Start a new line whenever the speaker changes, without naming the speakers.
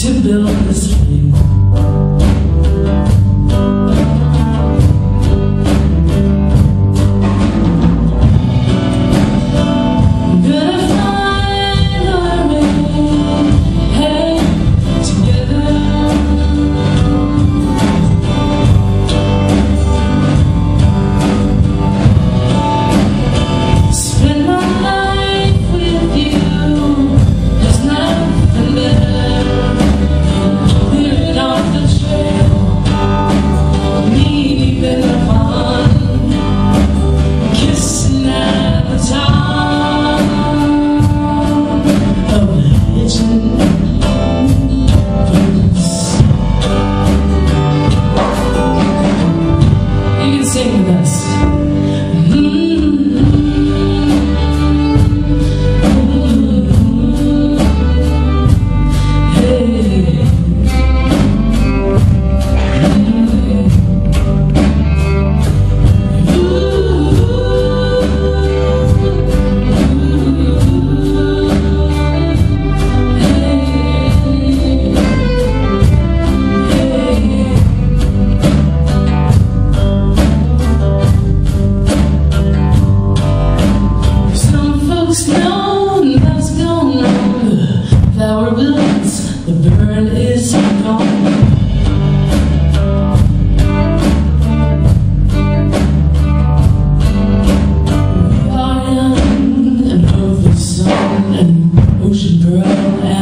to build this dream.